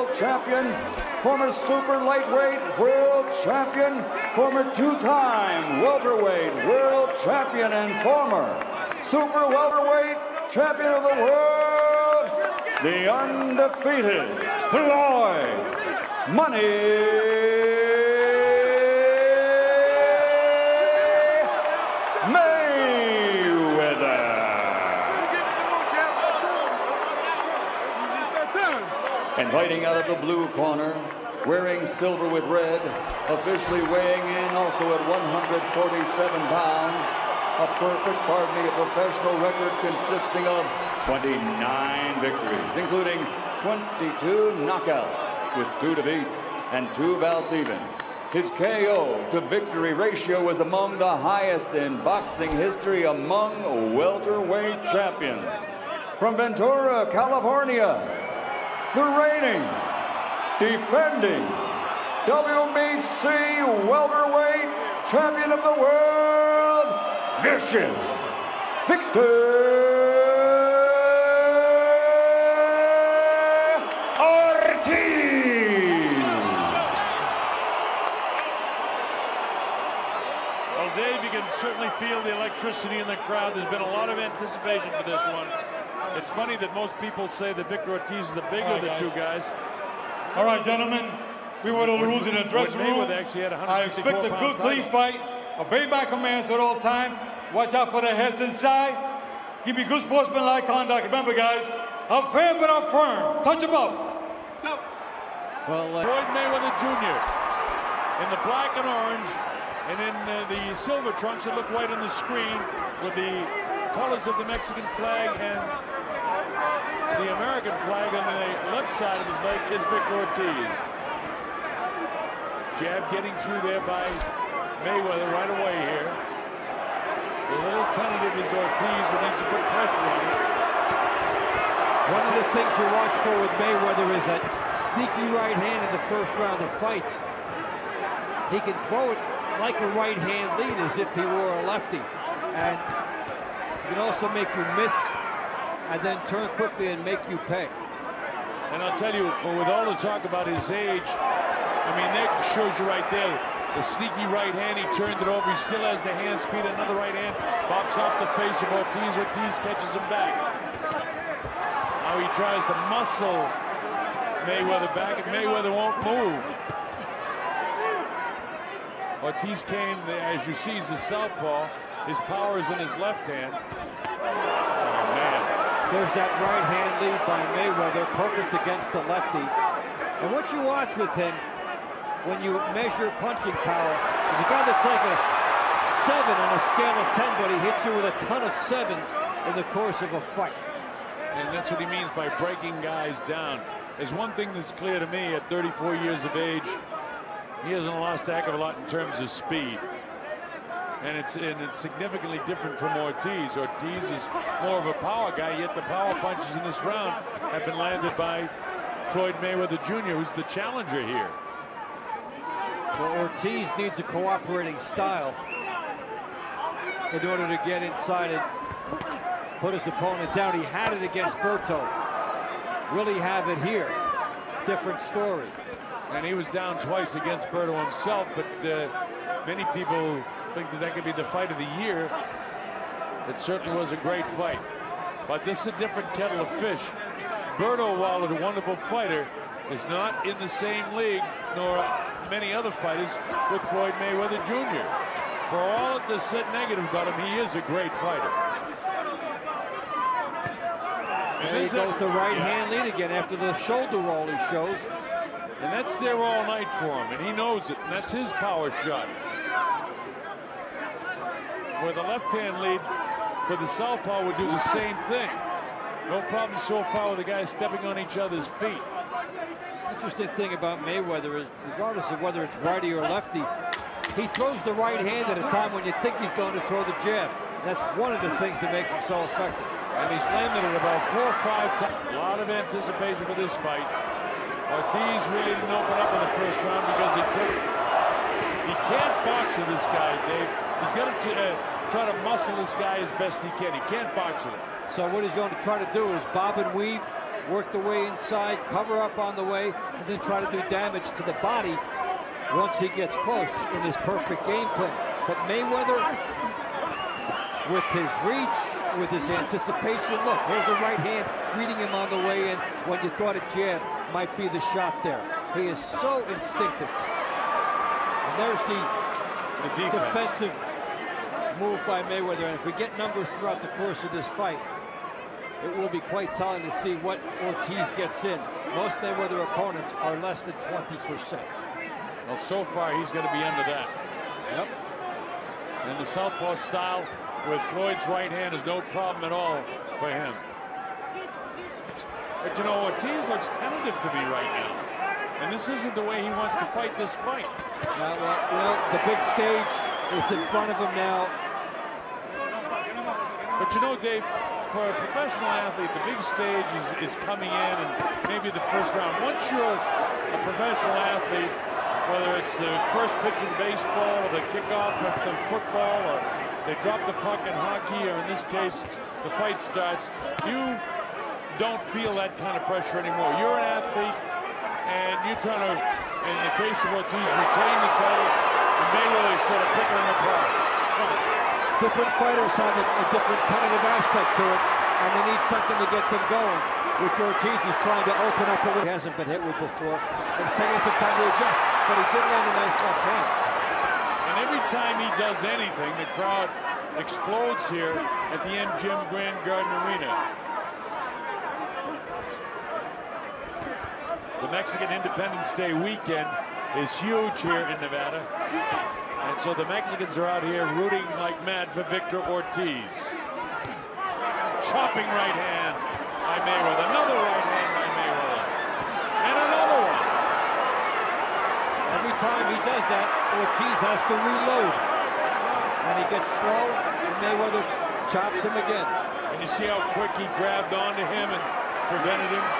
world champion, former super lightweight world champion, former two-time welterweight world champion, and former super welterweight champion of the world, the undefeated Floyd Money And fighting out of the blue corner, wearing silver with red, officially weighing in also at 147 pounds, a perfect, pardon me, a professional record consisting of 29 victories, including 22 knockouts with two defeats and two bouts even. His KO to victory ratio was among the highest in boxing history among welterweight champions. From Ventura, California, the reigning, defending WBC welterweight champion of the world, Vicious Victor Ortiz. Well, Dave, you can certainly feel the electricity in the crowd. There's been a lot of anticipation for this one. It's funny that most people say that Victor Ortiz is the bigger right, of the guys. two guys. All right, gentlemen. We were the rules in the dressing room. Actually had I expect a good, clean fight. Obey my commands at all time. Watch out for the heads inside. Give me good sportsmanlike conduct. Remember, guys, I'm fair but I'm firm. Touch him up. No. Well, uh, Floyd Mayweather Jr. in the black and orange, and in uh, the silver trunks that look white on the screen with the colors of the Mexican flag and the American flag on the left side of his leg is Victor Ortiz. Jab getting through there by Mayweather right away here. A little tentative is Ortiz who needs to put pressure on him. One of the things you watch for with Mayweather is that sneaky right hand in the first round of fights. He can throw it like a right hand lead as if he were a lefty. And you can also make you miss and then turn quickly and make you pay. And I'll tell you, with all the talk about his age, I mean, that shows you right there. The sneaky right hand, he turned it over. He still has the hand speed. Another right hand pops off the face of Ortiz. Ortiz catches him back. Now he tries to muscle Mayweather back, and Mayweather won't move. Ortiz came, as you see, he's a southpaw. His power is in his left hand. There's that right hand lead by Mayweather, perfect against the lefty. And what you watch with him, when you measure punching power, is a guy that's like a seven on a scale of 10, but he hits you with a ton of sevens in the course of a fight. And that's what he means by breaking guys down. There's one thing that's clear to me at 34 years of age, he hasn't lost a heck of a lot in terms of speed and it's and it's significantly different from Ortiz. Ortiz is more of a power guy, yet the power punches in this round have been landed by Floyd Mayweather Jr., who's the challenger here. Well, Ortiz needs a cooperating style in order to get inside and put his opponent down. He had it against Berto. Will he have it here? Different story. And he was down twice against Berto himself, but uh, many people think that that could be the fight of the year. It certainly was a great fight. But this is a different kettle of fish. Berto, while a wonderful fighter, is not in the same league, nor many other fighters, with Floyd Mayweather Jr. For all of the said negative about him, he is a great fighter. And there you go with the right hand lead again after the shoulder roll he shows. And that's there all night for him, and he knows it, and that's his power shot where the left-hand lead for the southpaw would do the same thing. No problem so far with the guys stepping on each other's feet. Interesting thing about Mayweather is, regardless of whether it's righty or lefty, he throws the right hand at a time when you think he's going to throw the jab. That's one of the things that makes him so effective. And he's landed it about four or five times. A lot of anticipation for this fight. Ortiz really didn't open up in the first round because he couldn't. He can't box with this guy, Dave. He's going to uh, try to muscle this guy as best he can. He can't box with him. So what he's going to try to do is bob and weave work the way inside, cover up on the way, and then try to do damage to the body once he gets close in his perfect game plan. But Mayweather, with his reach, with his anticipation, look, there's the right hand greeting him on the way in when you thought a jab might be the shot there. He is so instinctive. There's the, The defense. defensive move by Mayweather. And if we get numbers throughout the course of this fight, it will be quite telling to see what Ortiz gets in. Most Mayweather opponents are less than 20%. Well, so far he's going to be under that. Yep. And the southpaw style with Floyd's right hand is no problem at all for him. But you know, Ortiz looks tentative to me right now. And this isn't the way he wants to fight this fight. Yeah, well, you know, the big stage, it's in front of him now. But you know, Dave, for a professional athlete, the big stage is, is coming in and maybe the first round. Once you're a professional athlete, whether it's the first pitch in baseball or the kickoff of the football or they drop the puck in hockey or in this case, the fight starts, you don't feel that kind of pressure anymore. You're an athlete and you're trying to, in the case of Ortiz, retain the title and Mayweather is sort of picking him apart. Different fighters have a, a different tentative aspect to it, and they need something to get them going, which Ortiz is trying to open up a little. He hasn't been hit with before. It's taking some time to adjust, but he did land a nice left hand. And every time he does anything, the crowd explodes here at the MGM Grand Garden Arena. Mexican Independence Day weekend is huge here in Nevada. And so the Mexicans are out here rooting like mad for Victor Ortiz. Chopping right hand by Mayweather. Another right hand by Mayweather. And another one. Every time he does that, Ortiz has to reload. And he gets slow, and Mayweather chops him again. And you see how quick he grabbed onto him and prevented him.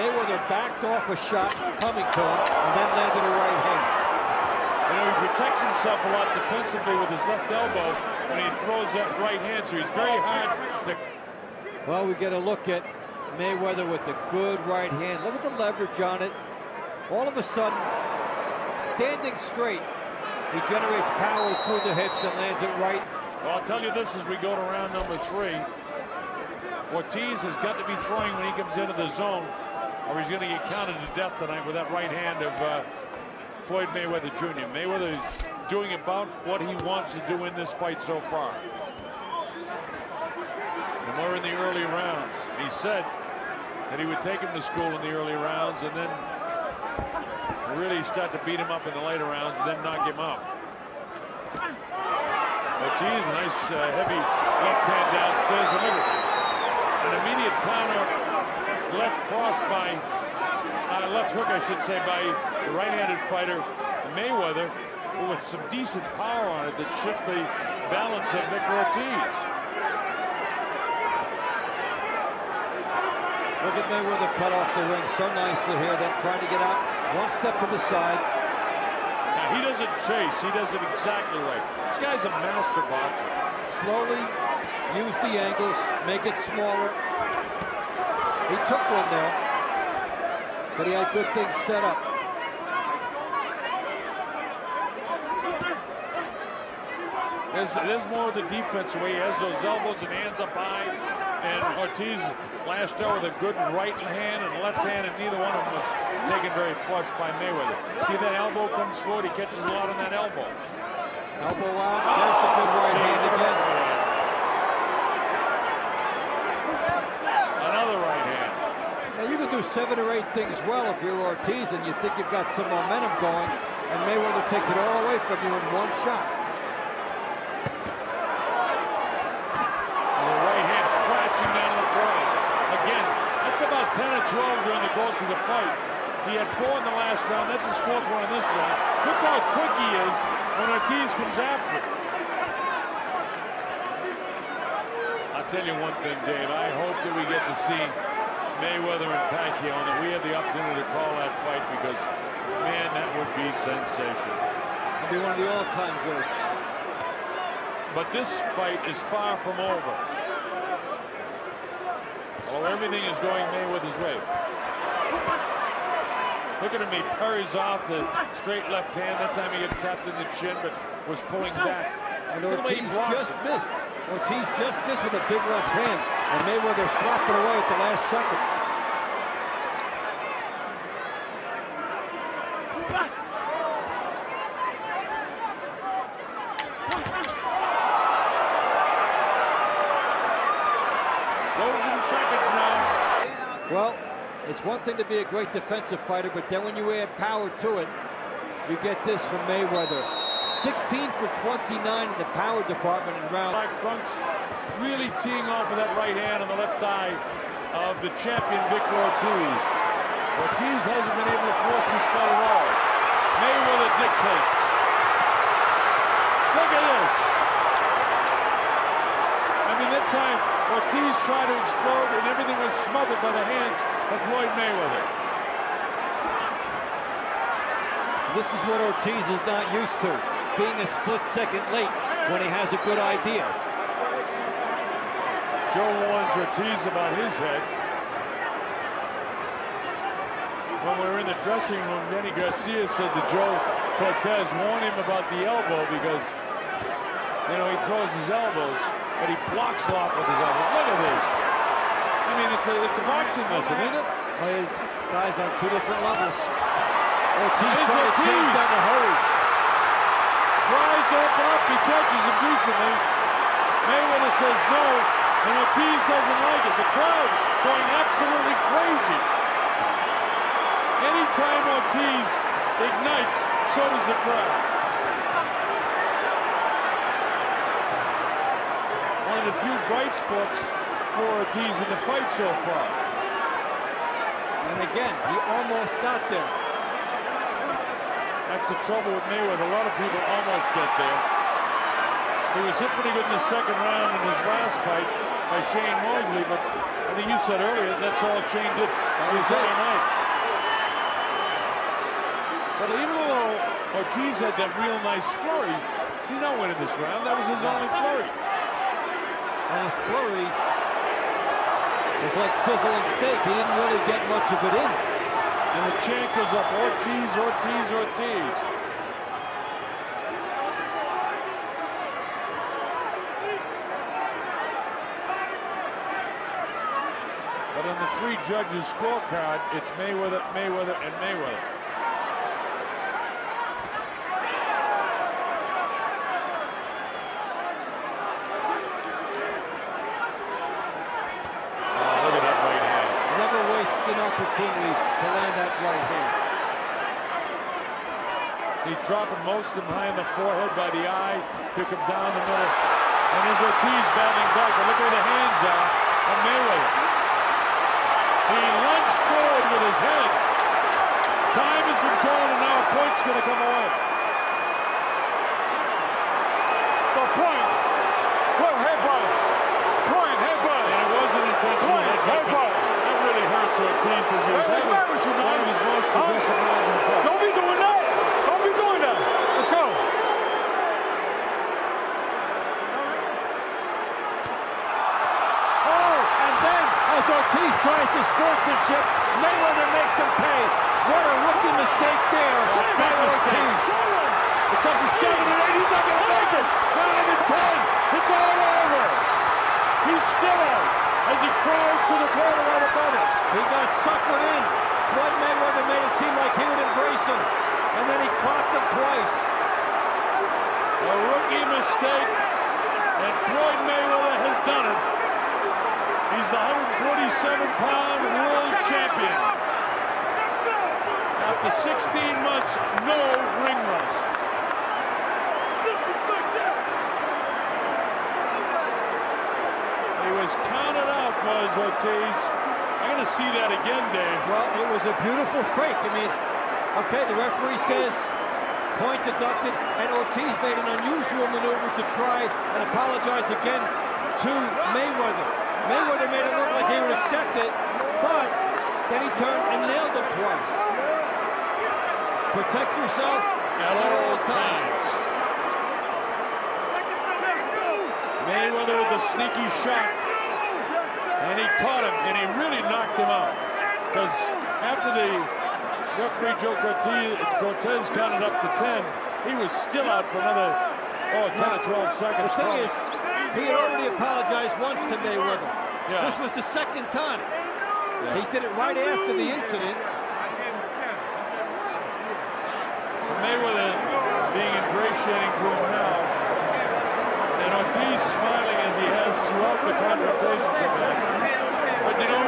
Mayweather backed off a shot coming to him, and then landed a right hand. You know, he protects himself a lot defensively with his left elbow when he throws that right hand, so he's very hard to. Well, we get a look at Mayweather with the good right hand. Look at the leverage on it. All of a sudden, standing straight, he generates power through the hips and lands it right. Well, I'll tell you this as we go to round number three. Ortiz has got to be throwing when he comes into the zone, or he's going to get counted to death tonight with that right hand of uh, Floyd Mayweather Jr. Mayweather is doing about what he wants to do in this fight so far. And we're in the early rounds. He said that he would take him to school in the early rounds and then really start to beat him up in the later rounds and then knock him out. Ortiz, a nice uh, heavy left hand downstairs. And at an immediate counter left cross by, uh, left hook, I should say, by the right-handed fighter Mayweather, with some decent power on it that shift the balance of Victor Ortiz. Look at Mayweather cut off the ring so nicely here. Then trying to get out one step to the side. Now, he doesn't chase. He does it exactly right. This guy's a master boxer. Slowly use the angles, make it smaller. He took one there, but he had good things set up. There's, there's more of the defense where he has those elbows and hands up high. And Ortiz lashed out with a good right hand and left hand, and neither one of them was taken very flush by Mayweather. See that elbow comes forward, he catches a lot on that elbow. Elbow out, there's the good right hand again. Another right hand. Do seven or eight things well if you're Ortiz and you think you've got some momentum going, and Mayweather takes it all away from you in one shot. The right hand crashing down the throat. Again, that's about 10 or 12 during the course of the fight. He had four in the last round. That's his fourth one in this round. Look how quick he is when Ortiz comes after him. I'll tell you one thing, Dave. I hope that we get to see Mayweather and Pacquiao and that we have the opportunity to call that fight because, man, that would be sensational. He'll be one of the all-time greats. But this fight is far from over. Oh, everything is going Mayweather's way. Look at him, he parries off the straight left hand. That time he got tapped in the chin, but was pulling back. And Ortiz just missed. Ortiz just missed with a big left hand. And Mayweather slapped it away at the last second. Well, it's one thing to be a great defensive fighter, but then when you add power to it, you get this from Mayweather. 16 for 29 in the power department in round. Black trunks really teeing off with that right hand on the left eye of the champion Victor Ortiz. Ortiz hasn't been able to force his spell at all. Mayweather dictates. Look at this. I mean, that time Ortiz tried to explode, and everything was smothered by the hands of Floyd Mayweather. This is what Ortiz is not used to, being a split second late when he has a good idea. Joe warns Ortiz about his head. When we were in the dressing room, Danny Garcia said to Joe Cortez, warn him about the elbow because, you know, he throws his elbows but he blocks a lot with his elbows. Look at this. I mean, it's a it's a boxing lesson, isn't it? Guys on two different levels. Ortiz trying to change down the up. He catches him decently. Mayweather says no, and Ortiz doesn't like it. The crowd going absolutely crazy. Anytime Ortiz ignites, so does the crowd. one of the few bright spots for Ortiz in the fight so far. And again, he almost got there. That's the trouble with Mayweather. A lot of people almost get there. He was hit pretty good in the second round in his last fight by Shane Mosley, but I think you said earlier that's all Shane did his other night. But even though Ortiz had that real nice flurry, he's not winning this round. That was his only flurry and his flurry was like sizzling steak. He didn't really get much of it in. And the chant goes up, Ortiz, Ortiz, Ortiz. But on the three judges scorecard, it's Mayweather, Mayweather, and Mayweather. opportunity to land that right hand. He's dropping most of them high in the forehead by the eye. Pick him down the middle. And here's Ortiz battling back. But look where the hands uh, are on Mayweather. He lunged forward with his head. Time has been called, and now a point's going to come away. The point. Well, headbutt. Point, headbutt. And it wasn't intentional point, headbutt. headbutt hurts Ortiz because he was having you, one of his most aggressive rounds in the fight. Don't be doing that. Don't be doing that. Let's go. Oh, and then as Ortiz tries to sportsmanship, Mayweather makes him pay. What a rookie mistake there by Ortiz. It's up to seven and eight. He's not going to make it. Nine and ten. It's all over. He's still out as he crawls to the corner right above us. He got suckered in. Floyd Mayweather made it seem like he would embrace him, and then he clocked him twice. A rookie mistake, and Floyd Mayweather has done it. He's the 147-pound world champion. After 16 months, no ring rust. He was counted out, was Ortiz. I'm going to see that again, Dave. Well, it was a beautiful fake. I mean, okay, the referee says point deducted, and Ortiz made an unusual maneuver to try and apologize again to Mayweather. Mayweather made it look like he would accept it, but then he turned and nailed him twice. Protect yourself at, at all times. Mayweather with a sneaky shot And he caught him, and he really knocked him out. Because after the referee Joe Cortez, Cortez counted up to 10, he was still out for another, oh, 10 or 12 seconds. The thing is, he had already apologized once to Mayweather. Yeah. This was the second time. Yeah. He did it right after the incident. Mayweather being ingratiating to him now. And Ortiz smiling as he has throughout the confrontations they've. But you know,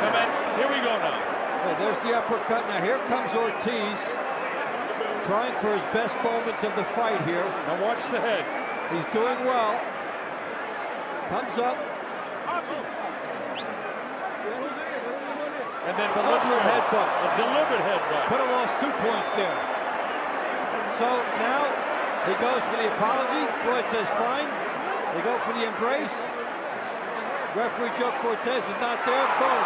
come on, here we go now. Yeah, there's the uppercut. Now here comes Ortiz, trying for his best moments of the fight here. Now watch the head. He's doing well. Comes up, And then the Deliberate headbutt. A deliberate headbutt. could have lost two points there. So now he goes for the apology. Floyd says fine. They go for the embrace. Referee Joe Cortez is not there. Boom.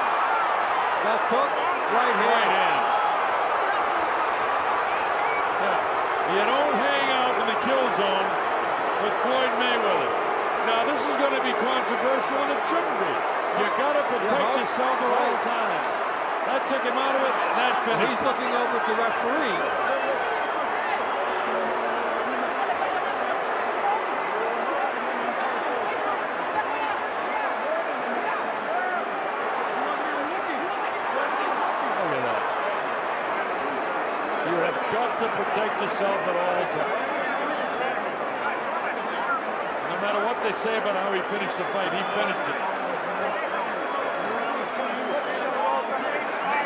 Left hook, right hand. Right hand. Yeah. You don't hang out in the kill zone with Floyd Mayweather. Now this is going to be controversial and it shouldn't be. You got to protect hope. yourself at all times. That took him out of it. and That finished. he's looking over at the referee. Look at that. You have got to protect yourself at all times. No matter what they say about how he finished the fight, he finished it.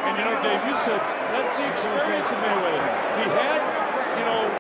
And you know, Dave, you said that's the experience of Mayweather. He had, you know,